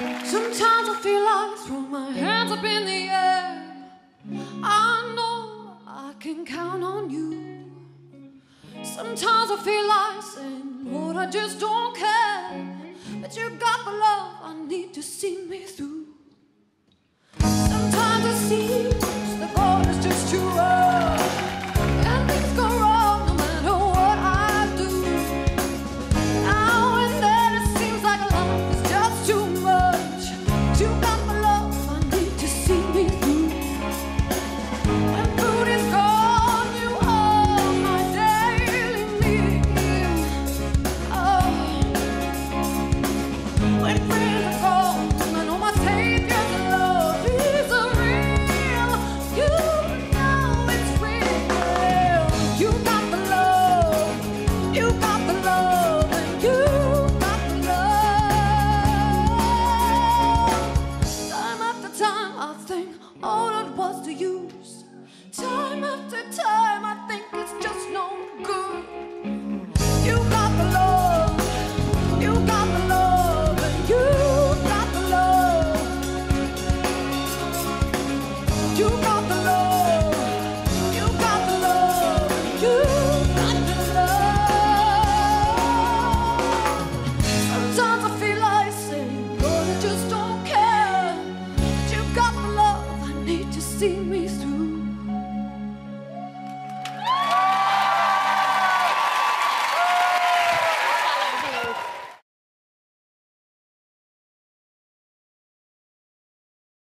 Sometimes I feel like throw my hands up in the air. I know I can count on you. Sometimes I feel like saying, Lord, I just don't care. But you got the love I need to see me through. all it was to use. Time after time, I think it's just no good. You got the love, you got the love, and you got the love. You got me.